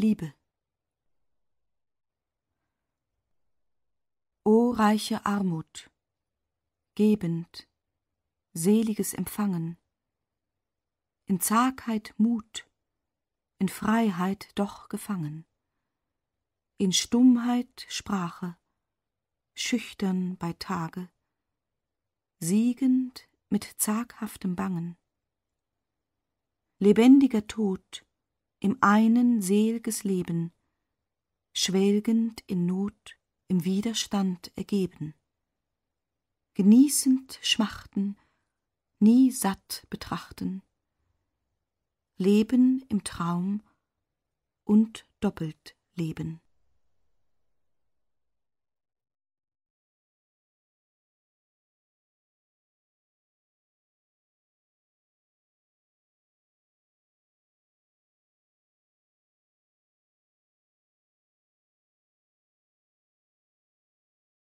Liebe. O reiche Armut, gebend, seliges Empfangen, in Zagheit Mut, in Freiheit doch gefangen, in Stummheit Sprache, schüchtern bei Tage, siegend mit zaghaftem Bangen. Lebendiger Tod, im einen selges Leben, schwelgend in Not, im Widerstand ergeben, genießend schmachten, nie satt betrachten, Leben im Traum und doppelt leben.